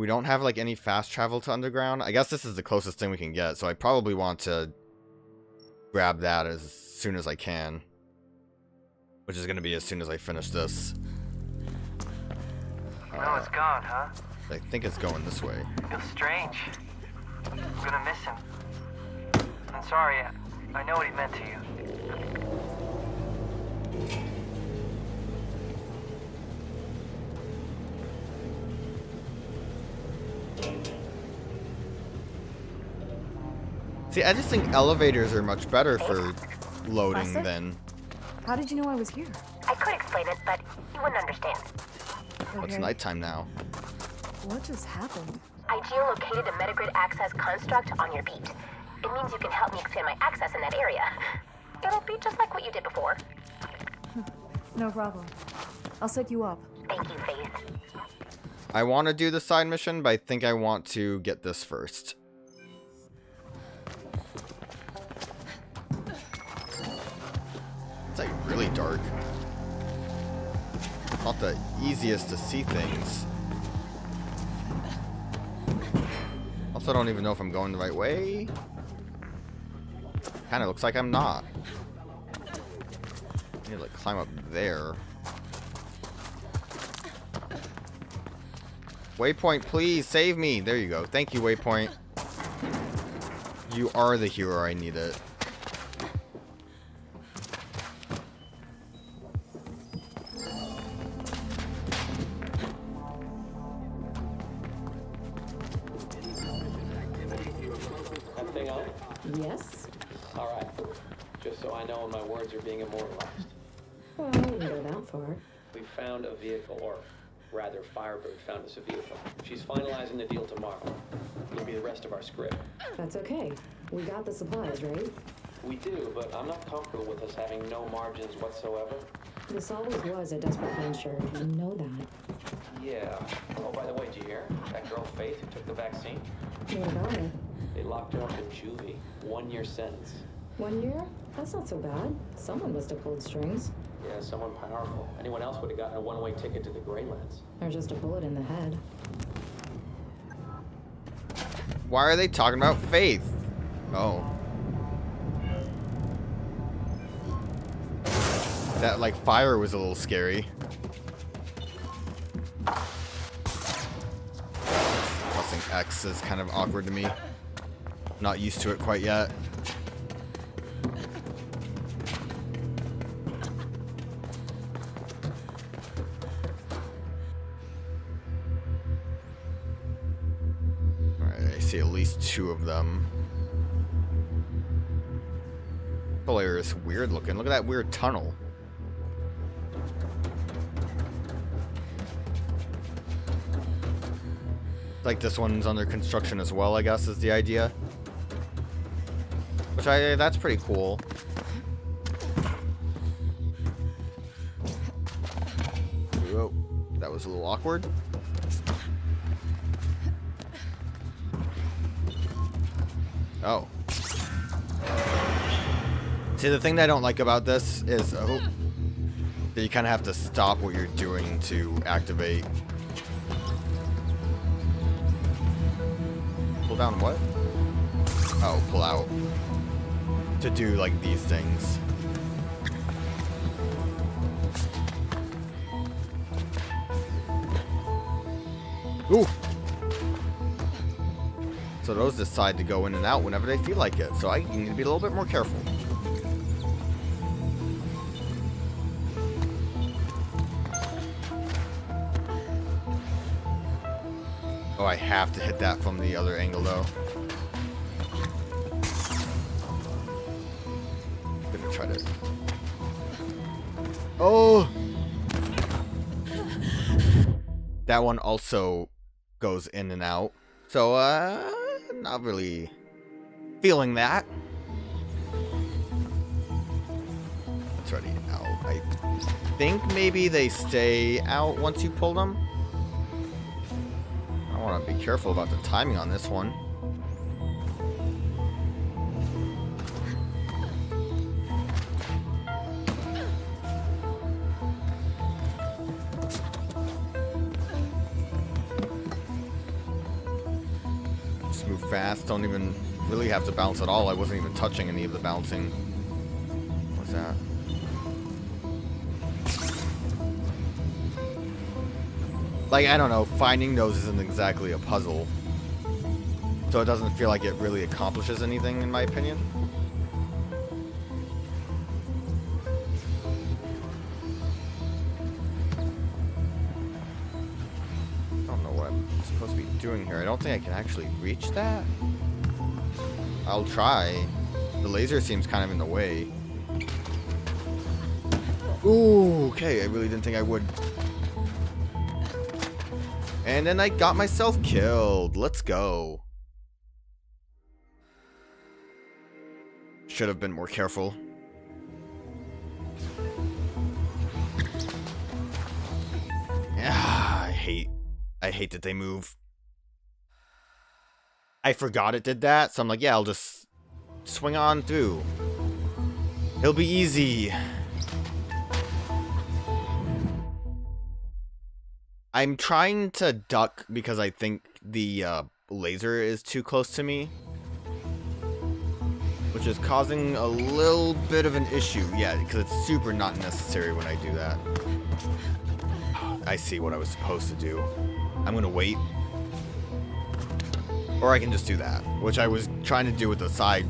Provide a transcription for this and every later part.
We don't have like any fast travel to underground. I guess this is the closest thing we can get, so I probably want to grab that as soon as I can. Which is going to be as soon as I finish this. Oh, it's uh, gone, huh? I think it's going this way. Feels strange. I'm gonna miss him. I'm sorry. I know what he meant to you. See, I just think elevators are much better for loading Classic? than... How did you know I was here? I could explain it, but you wouldn't understand. Well, it's nighttime now. What just happened? I geolocated a metagrid access construct on your beat. It means you can help me expand my access in that area. It'll be just like what you did before. No problem. I'll set you up. Thank you, Faith. I want to do the side mission, but I think I want to get this first. Really dark. Not the easiest to see things. Also, don't even know if I'm going the right way. Kind of looks like I'm not. I need to like climb up there. Waypoint, please save me. There you go. Thank you, Waypoint. You are the hero I needed. That thing on? Yes? All right. Just so I know when my words are being immortalized. Well, I wouldn't go that far. We found a vehicle, or rather, Firebird found us a vehicle. She's finalizing the deal tomorrow. It'll be the rest of our script. That's okay. We got the supplies, right? We do, but I'm not comfortable with us having no margins whatsoever. This always was a desperate venture. You know that. Yeah. Oh, by the way, did you hear? That girl Faith who took the vaccine? What about it? They locked her up in juvie. One year sentence. One year? That's not so bad. Someone must have pulled strings. Yeah, someone powerful. Anyone else would have gotten a one-way ticket to the Greylands. Or just a bullet in the head. Why are they talking about faith? Oh. That, like, fire was a little scary. Pressing X is kind of awkward to me. Not used to it quite yet. Alright, I see at least two of them. The layer weird looking. Look at that weird tunnel. Like this one's under construction as well, I guess, is the idea. Which I, that's pretty cool. Whoa, that was a little awkward. Oh. See, the thing that I don't like about this is oh, that you kind of have to stop what you're doing to activate. Pull down what? Oh, pull out. To do, like, these things. Ooh! So those decide to go in and out whenever they feel like it. So I need to be a little bit more careful. Oh, I have to hit that from the other angle though. Oh! That one also goes in and out. So, uh, not really feeling that. It's already out. I think maybe they stay out once you pull them. I want to be careful about the timing on this one. Don't even really have to bounce at all. I wasn't even touching any of the bouncing. What's that? Like, I don't know, finding those isn't exactly a puzzle. So it doesn't feel like it really accomplishes anything, in my opinion. I don't know what I'm supposed to be doing here. I don't think I can actually reach that. I'll try. The laser seems kind of in the way. Ooh, okay. I really didn't think I would. And then I got myself killed. Let's go. Should have been more careful. Yeah, I hate I hate that they move. I forgot it did that, so I'm like, yeah, I'll just swing on through. It'll be easy. I'm trying to duck because I think the uh, laser is too close to me. Which is causing a little bit of an issue. Yeah, because it's super not necessary when I do that. I see what I was supposed to do. I'm gonna wait. Or I can just do that, which I was trying to do with the side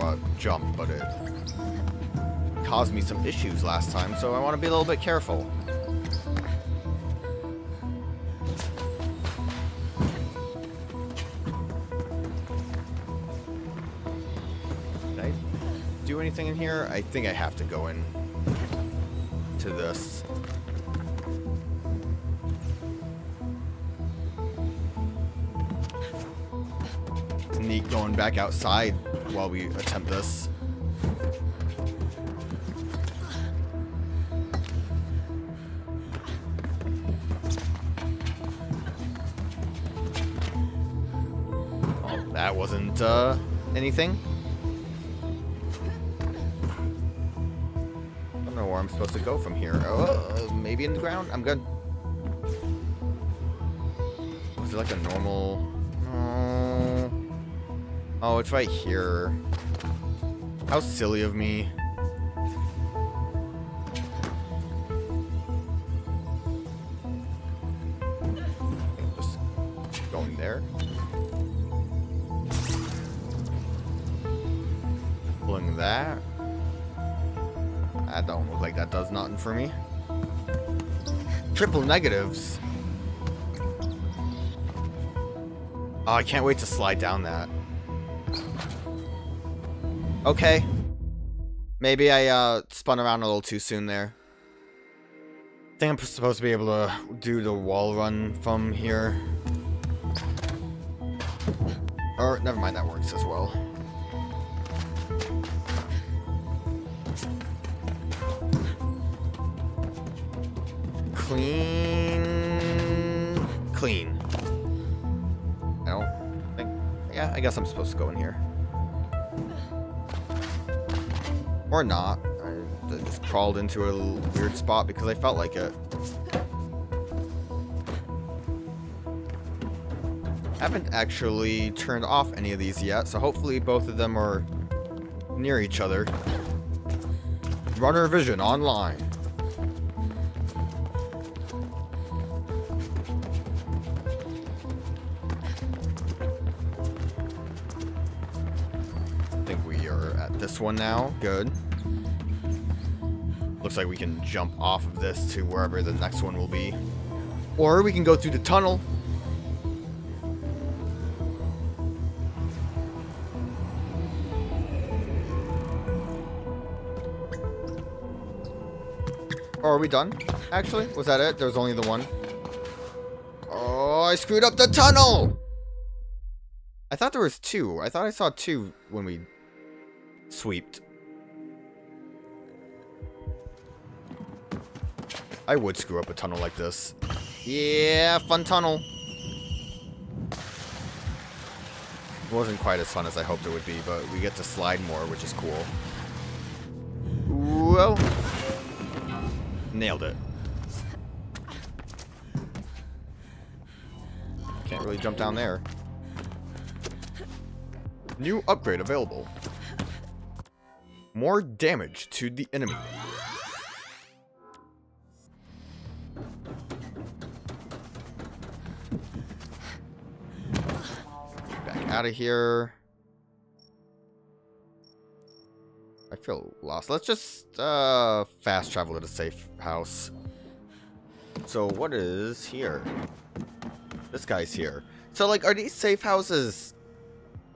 uh, jump, but it caused me some issues last time, so I want to be a little bit careful. Did I do anything in here? I think I have to go in to this. Going back outside while we attempt this. Oh, that wasn't uh, anything. I don't know where I'm supposed to go from here. Oh, uh, maybe in the ground? I'm good. Is it like a normal... oh it's right here. How silly of me. Just going there. Pulling that. That don't look like that does nothing for me. Triple negatives. Oh, I can't wait to slide down that. Okay. Maybe I uh, spun around a little too soon there. I think I'm supposed to be able to do the wall run from here. Or, never mind, that works as well. Clean. Clean. I don't think... Yeah, I guess I'm supposed to go in here. Or not. I just crawled into a weird spot because I felt like it. haven't actually turned off any of these yet, so hopefully both of them are near each other. Runner Vision online. One now. Good. Looks like we can jump off of this to wherever the next one will be. Or we can go through the tunnel. Oh, are we done? Actually, was that it? There was only the one. Oh, I screwed up the tunnel! I thought there was two. I thought I saw two when we sweeped. I would screw up a tunnel like this. Yeah, fun tunnel. It wasn't quite as fun as I hoped it would be, but we get to slide more, which is cool. Whoa. Nailed it. Can't really jump down there. New upgrade available. More damage to the enemy. Back out of here. I feel lost. Let's just uh, fast travel to the safe house. So what is here? This guy's here. So like, are these safe houses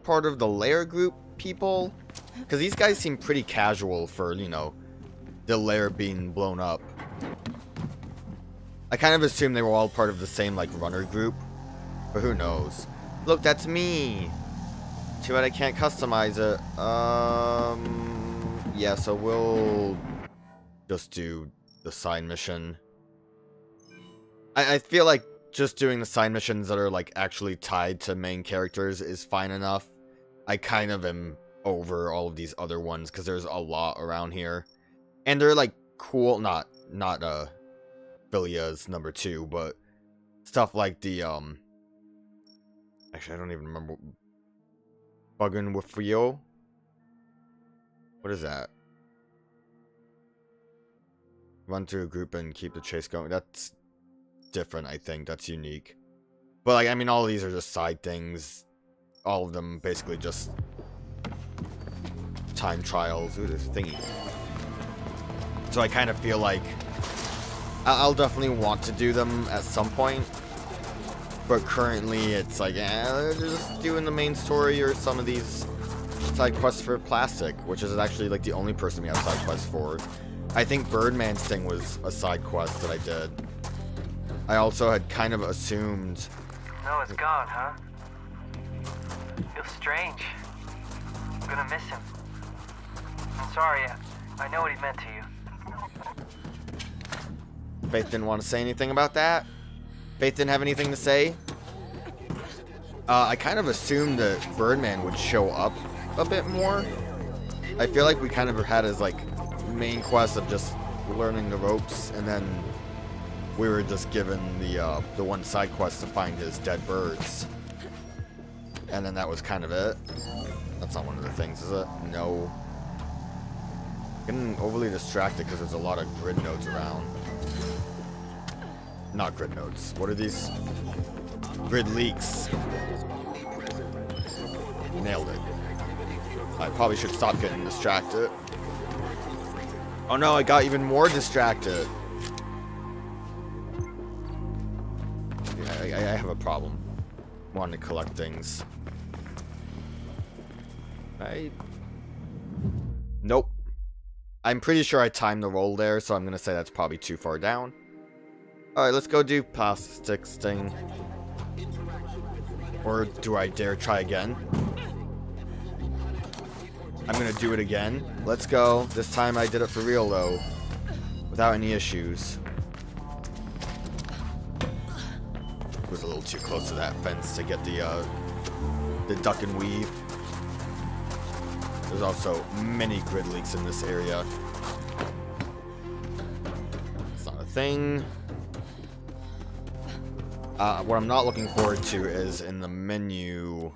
part of the lair group people? Because these guys seem pretty casual for, you know, the lair being blown up. I kind of assumed they were all part of the same, like, runner group. But who knows. Look, that's me! Too bad I can't customize it. Um, yeah, so we'll just do the side mission. I, I feel like just doing the side missions that are, like, actually tied to main characters is fine enough. I kind of am over all of these other ones because there's a lot around here. And they're like cool, not not uh Philia's number two, but stuff like the um actually I don't even remember Buggin with Frio. What is that? Run through a group and keep the chase going. That's different, I think. That's unique. But like I mean all these are just side things. All of them basically just time trials. Thingy. So I kind of feel like I'll definitely want to do them at some point. But currently it's like, eh, just doing the main story or some of these side quests for Plastic, which is actually like the only person we have side quests for. I think Birdman's thing was a side quest that I did. I also had kind of assumed... No, it's gone, huh? Feels strange. I'm gonna miss him. Sorry, I know what he meant to you. Faith didn't want to say anything about that. Faith didn't have anything to say. Uh, I kind of assumed that Birdman would show up a bit more. I feel like we kind of had his like main quest of just learning the ropes, and then we were just given the uh, the one side quest to find his dead birds, and then that was kind of it. That's not one of the things, is it? No. Getting overly distracted because there's a lot of grid nodes around. Not grid nodes. What are these? Grid leaks. Nailed it. I probably should stop getting distracted. Oh no, I got even more distracted. Yeah, I, I have a problem. Wanting to collect things. I... I'm pretty sure I timed the roll there, so I'm going to say that's probably too far down. Alright, let's go do plastics thing. Or do I dare try again? I'm going to do it again. Let's go. This time I did it for real, though. Without any issues. Was a little too close to that fence to get the, uh, the duck and weave. There's also many grid leaks in this area. It's not a thing. Uh, what I'm not looking forward to is in the menu,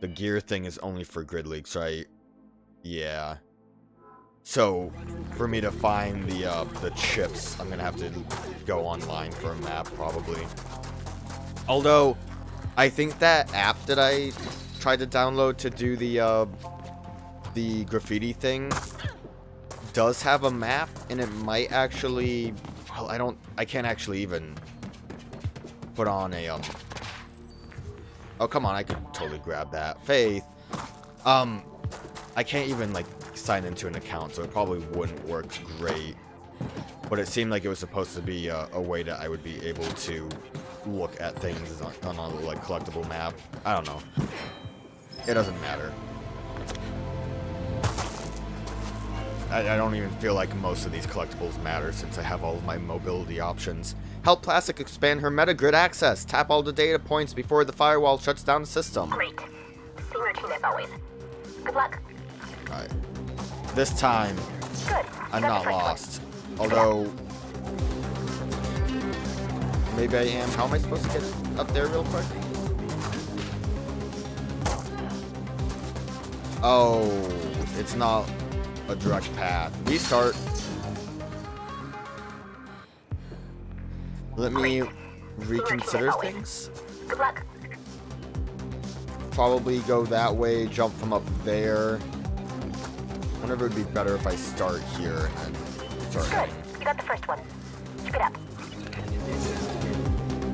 the gear thing is only for grid leaks, right? Yeah. So, for me to find the uh, the chips, I'm gonna have to go online for a map, probably. Although, I think that app that I tried to download to do the uh, the graffiti thing does have a map, and it might actually. Well, I don't. I can't actually even put on a um. Oh come on! I could totally grab that. Faith. Um, I can't even like sign into an account, so it probably wouldn't work great. But it seemed like it was supposed to be a, a way that I would be able to look at things on, on a like collectible map. I don't know. It doesn't matter. I, I don't even feel like most of these collectibles matter since I have all of my mobility options. Help Plastic expand her metagrid access. Tap all the data points before the firewall shuts down the system. Great. See Same routine as always. Good luck. Alright. This time, Good. I'm not one. lost. Although, maybe I am. How am I supposed to get up there real quick? Oh, it's not a direct path. Restart. Let me reconsider things. Good luck. Probably go that way, jump from up there. wonder if it would be better if I start here and start. Good. You got the first one. Keep it up.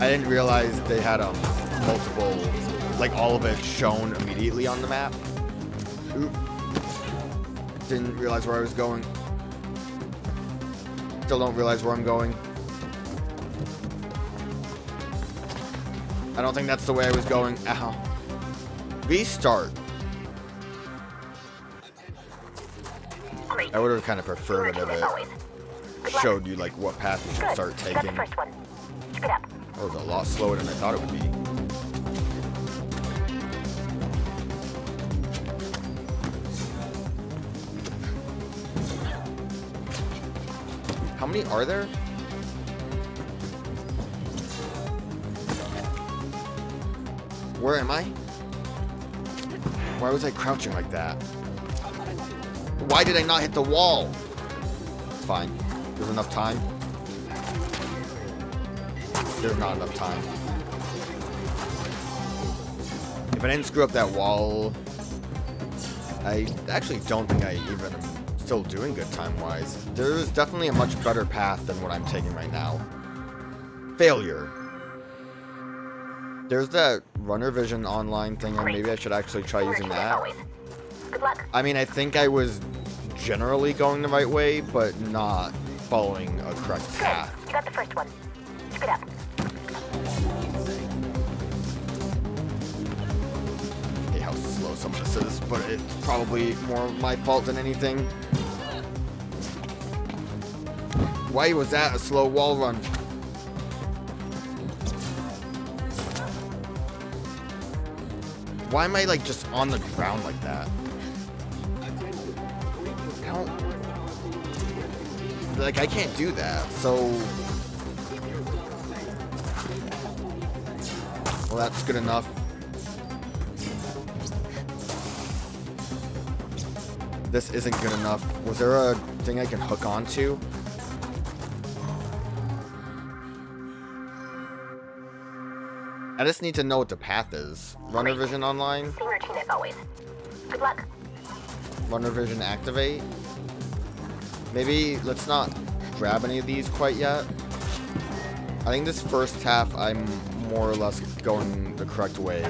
I didn't realize they had um multiple, like all of it shown immediately on the map. Oop. Didn't realize where I was going. Still don't realize where I'm going. I don't think that's the way I was going. Ow. Restart. Great. I would have kind of preferred it if it always. Good luck. showed you like what path you should Good. start You got the taking. That was a lot slower than I thought it would be. How many are there? Where am I? Why was I crouching like that? Why did I not hit the wall? Fine. There's enough time. There's not enough time. If I didn't screw up that wall, I actually don't think I even am still doing good time-wise. There's definitely a much better path than what I'm taking right now. Failure. There's that runner vision online thing, and maybe I should actually try using that. Good luck. I mean, I think I was generally going the right way, but not following a correct Good. path. You got the first one. Keep it up. Some of this is, but it's probably more my fault than anything. Why was that a slow wall run? Why am I like just on the ground like that? I don't... Like, I can't do that, so... Well, that's good enough. This isn't good enough. Was there a thing I can hook onto? I just need to know what the path is. Runner Vision Online? Routine as always. Good luck. Runner Vision Activate? Maybe let's not grab any of these quite yet. I think this first half I'm more or less going the correct way.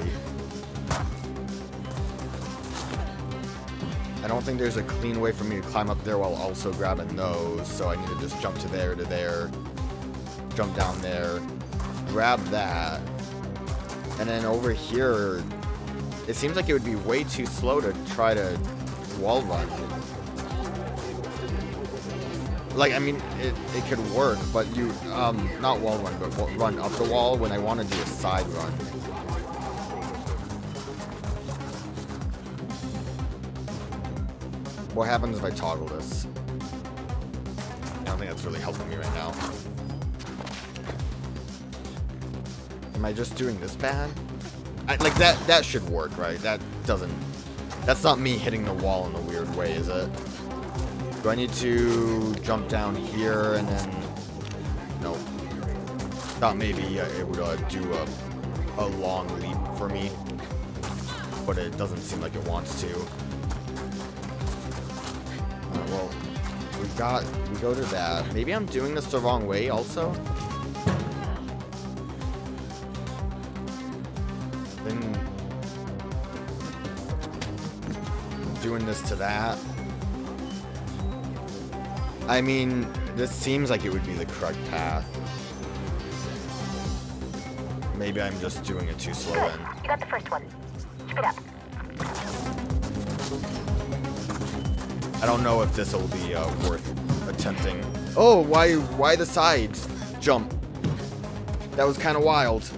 I don't think there's a clean way for me to climb up there while also grabbing those, so I need to just jump to there to there, jump down there, grab that, and then over here, it seems like it would be way too slow to try to wall run. Like, I mean, it, it could work, but you, um, not wall run, but run up the wall when I want to do a side run. What happens if I toggle this? I don't think that's really helping me right now. Am I just doing this bad? I, like that that should work, right? That doesn't That's not me hitting the wall in a weird way, is it? Do I need to jump down here and then Nope. Thought maybe uh, it would uh, do a a long leap for me. But it doesn't seem like it wants to. Well, we got, we go to that. Maybe I'm doing this the wrong way also? Then doing this to that. I mean, this seems like it would be the correct path. Maybe I'm just doing it too slow Good. then. You got the first one. Keep it up. I don't know if this will be uh, worth attempting. Oh, why why the sides jump? That was kind of wild.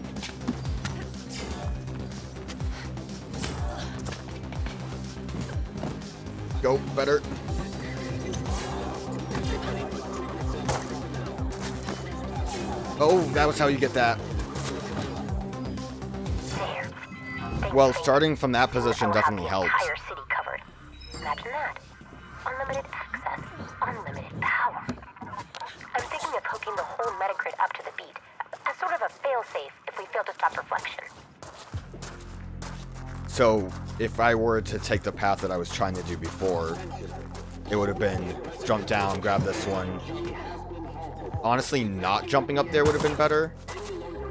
Go, better. Oh, that was how you get that. Well, starting from that position definitely helps. So, if I were to take the path that I was trying to do before, it would have been jump down, grab this one. Honestly, not jumping up there would have been better.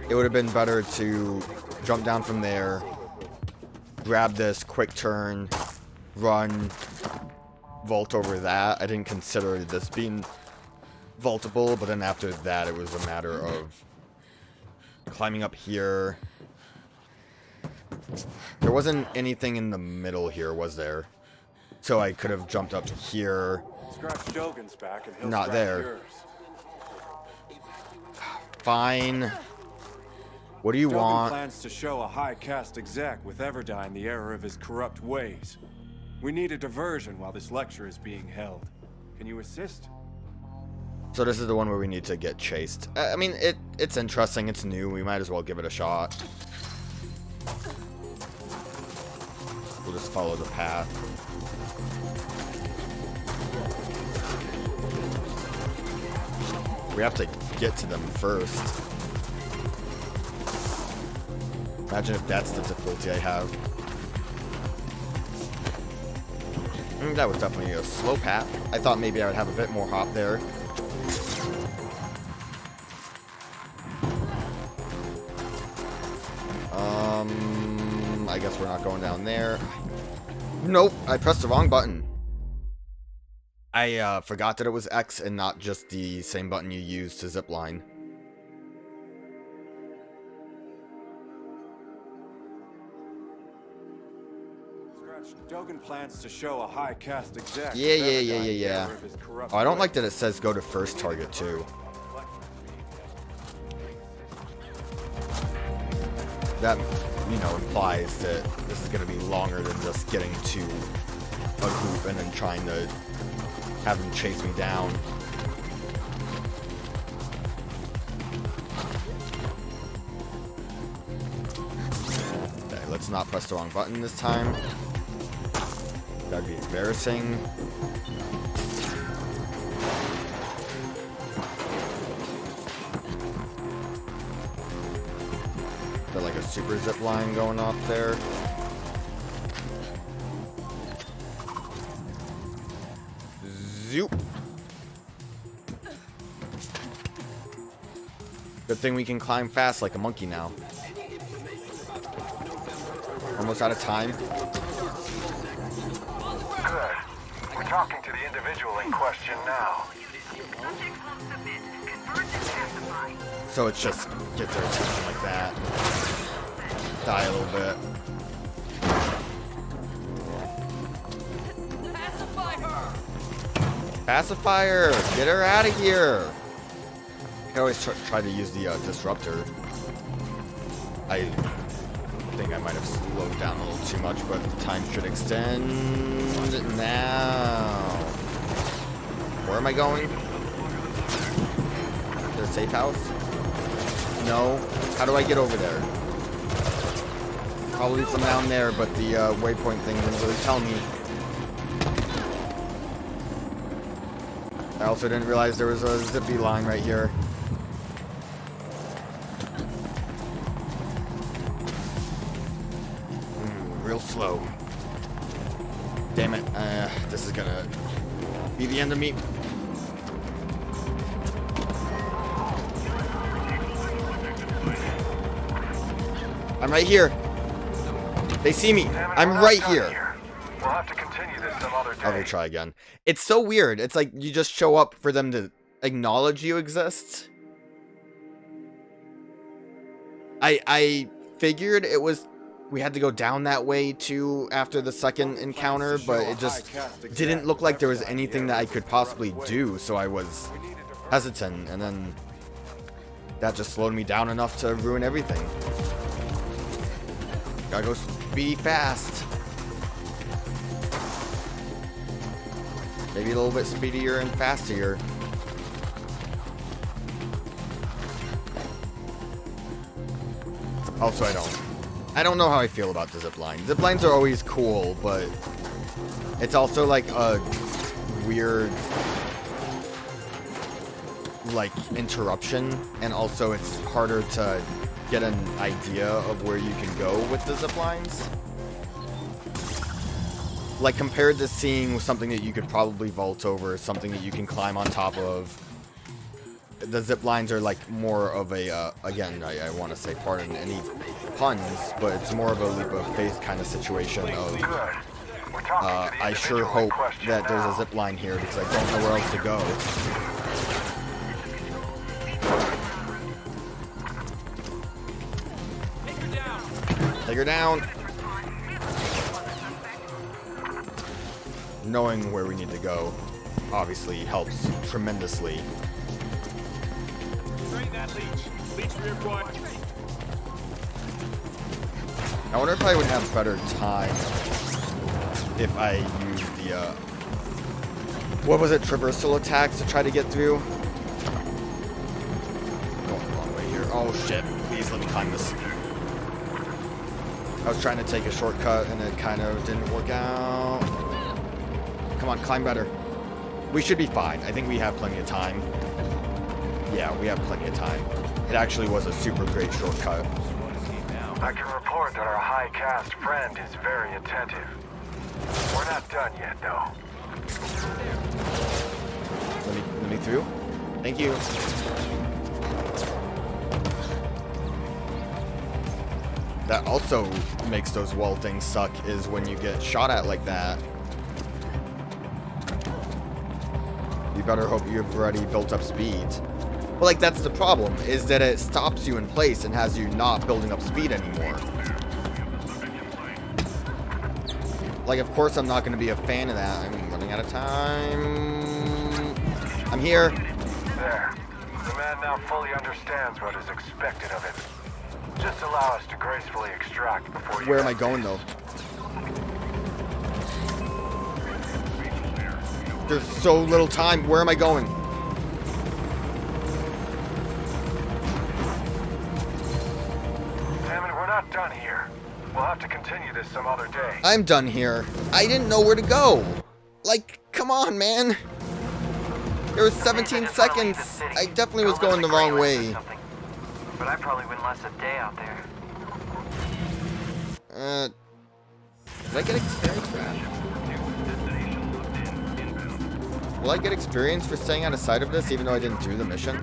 It would have been better to jump down from there, grab this, quick turn, run, vault over that. I didn't consider this being vaultable, but then after that, it was a matter of climbing up here. There wasn't anything in the middle here, was there? So I could have jumped up here. Scratch Dogen's back and he'll Not there. yours. Fine. What do you Dogen want? plans to show a high caste exec with Everdine the error of his corrupt ways. We need a diversion while this lecture is being held. Can you assist? So this is the one where we need to get chased. I I mean, it it's interesting. It's new. We might as well give it a shot. We'll just follow the path. We have to get to them first. Imagine if that's the difficulty I have. That was definitely a slow path. I thought maybe I would have a bit more hop there. Not going down there. Nope, I pressed the wrong button. I uh, forgot that it was X and not just the same button you used to zip line. Dogen plans to show a high caste exec. Yeah, yeah, yeah, yeah, yeah. error of his corrupt Oh, I don't like that it says go to first target too. That, you know, implies that this is going to be longer than just getting to a group and then trying to have them chase me down. Okay, let's not press the wrong button this time. That'd be embarrassing. Super zip line going off there. Zoop. Good thing we can climb fast like a monkey now. Almost out of time. Good. We're talking to the individual in question now. So it's just get their attention like that. Die a little bit. Pacifier! Get her out of here! I always tr try to use the uh, disruptor. I think I might have slowed down a little too much, but time should extend now. Where am I going? The safe house? No. How do I get over there? Probably from down there, but the uh, waypoint thing didn't really tell me. I also didn't realize there was a zippy line right here. Mm, real slow. Damn it. Uh, this is gonna be the end of me. I'm right here. They see me. I'm right here. We'll have to continue this some other I'll try again. It's so weird. It's like you just show up for them to acknowledge you exist. I I figured it was we had to go down that way too after the second encounter, but it just didn't look like there was anything that I could possibly do, so I was hesitant, and then that just slowed me down enough to ruin everything. Gotta go speedy fast. Maybe a little bit speedier and faster. Also, I don't. I don't know how I feel about the zip line. Zip lines are always cool, but it's also like a weird like interruption and also it's harder to get an idea of where you can go with the zip lines. Like compared to seeing something that you could probably vault over, something that you can climb on top of. The zip lines are like more of a, uh, again, I, I want to say pardon any puns, but it's more of a leap of faith kind of situation of Good. We're talking uh, I sure hope that there's a zip line here because I don't know where else to go. Take her down. Knowing where we need to go obviously helps tremendously. I wonder if I would have better time if I used the, uh, what was it, traversal attacks to try to get through? Going the wrong way here. Oh shit, please let me climb this. I was trying to take a shortcut and it kind of didn't work out. Come on, climb better. We should be fine. I think we have plenty of time. Yeah, we have plenty of time. It actually was a super great shortcut. I can report that our high caste friend is very attentive. We're not done yet, though. Let me, let me through. Thank you. That also makes those wall things suck is when you get shot at like that. You better hope you've already built up speed. But like that's the problem, is that it stops you in place and has you not building up speed anymore. Like of course I'm not going to be a fan of that. I'm running out of time. I'm here. There. The man now fully understands what is expected of him. Just allow us gracefully extract before you... Where am I going though? There's so little time. Where am I going? Damn it, we're not done here. We'll have to continue this some other day. I'm done here. I didn't know where to go. Like, come on, man. There was 17 Nathan, if I leave seconds. I definitely was going the wrong way. But I probably wouldn't last a day out there. Uh, did I get experience for that? Will I get experience for staying out of sight of this even though I didn't do the mission?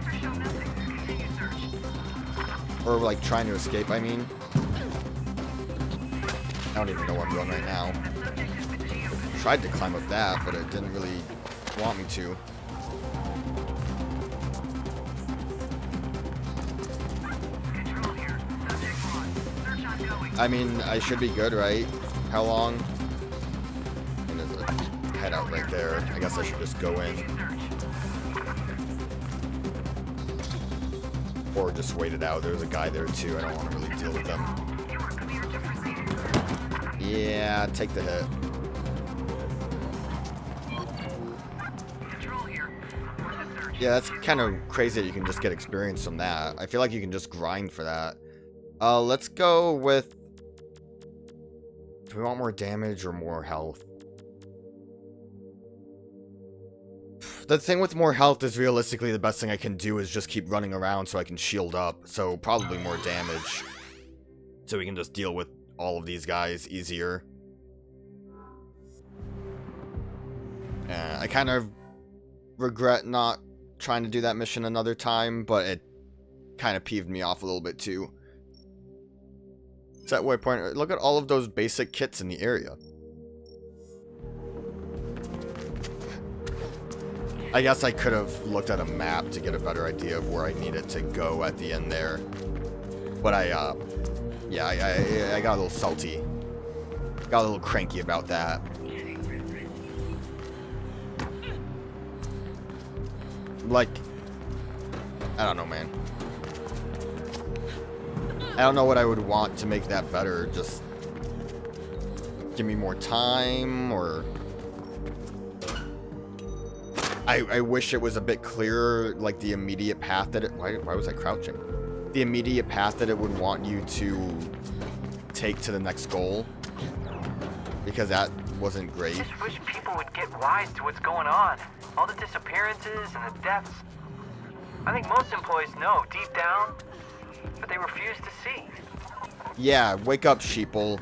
Or like trying to escape, I mean. I don't even know where I'm going right now. Tried to climb up that, but it didn't really want me to. I mean, I should be good, right? How long? And there's a head out right there. I guess I should just go in. Or just wait it out. There's a guy there too. I don't want to really deal with them. Yeah, take the hit. Yeah, that's kind of crazy that you can just get experience from that. I feel like you can just grind for that. Uh, let's go with... Do we want more damage or more health? The thing with more health is realistically the best thing I can do is just keep running around so I can shield up. So probably more damage. So we can just deal with all of these guys easier. Uh, I kind of regret not trying to do that mission another time, but it kind of peeved me off a little bit too. Set waypoint. Look at all of those basic kits in the area. I guess I could have looked at a map to get a better idea of where I needed to go at the end there. But I, uh, yeah, I, I, I got a little salty. Got a little cranky about that. Like, I don't know, man. I don't know what I would want to make that better. Just give me more time or... I, I wish it was a bit clearer, like the immediate path that it... Why, why was I crouching? The immediate path that it would want you to take to the next goal. Because that wasn't great. I just wish people would get wise to what's going on. All the disappearances and the deaths. I think most employees know deep down, but they refuse to see. Yeah, wake up, sheeple.